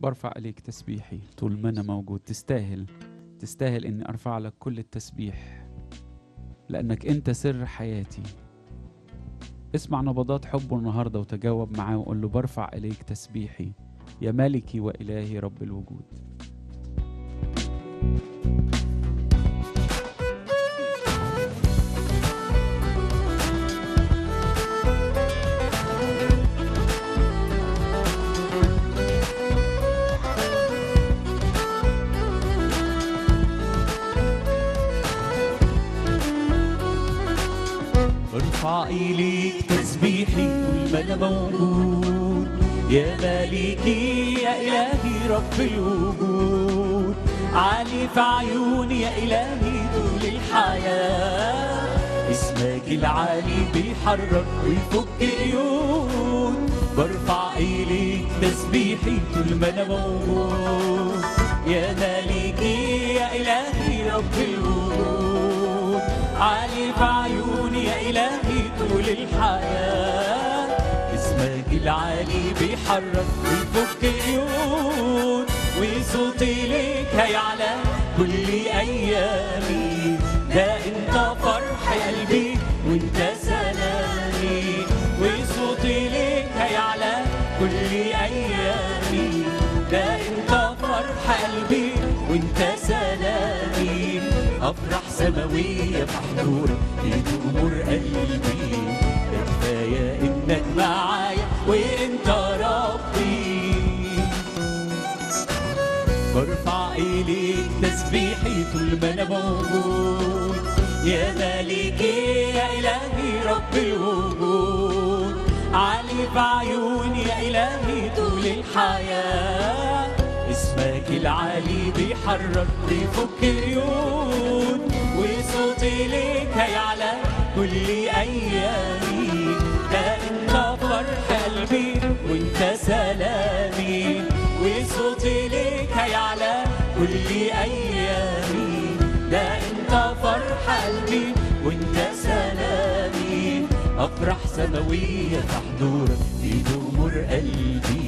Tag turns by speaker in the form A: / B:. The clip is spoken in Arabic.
A: برفع إليك تسبيحي. طول ما أنا موجود. تستاهل. تستاهل إني أرفع لك كل التسبيح. لأنك أنت سر حياتي. اسمع نبضات حبه النهاردة وتجاوب معاه وقول له برفع إليك تسبيحي. يا ملكي وإلهي رب الوجود.
B: برفع إليك تسبيحي طول ما أنا موجود. يا مالكي يا إلهي رب الوجود. عالي في عيوني يا إلهي طول الحياة. اسمك العالي بيحرك ويفك قيود برفع إليك تسبيحي طول ما أنا موجود. يا مالكي إلهي طول الحياة. اسمك العالي بيحرك ويفك قيود وصوتي ليك هيعلى كل أيامي. ده أنت فرح قلبي وأنت سلامي. وصوتي ليك هيعلى كل أيامي. ده أنت فرح قلبي وأنت سلامي. أفرح سماوية في حضورك برفع إليك تسبيحي طول ما أنا موجود يا مالكي يا إلهي رب الوجود. عالي في عيوني يا إلهي طول الحياة. اسمك العالي بيحرك بيفك قيود وصوتي ليك هيعلى كل كل أيامي ده أنت فرح قلبي وأنت سلامي. أفرح سماوية في حضورك في نور قلبي.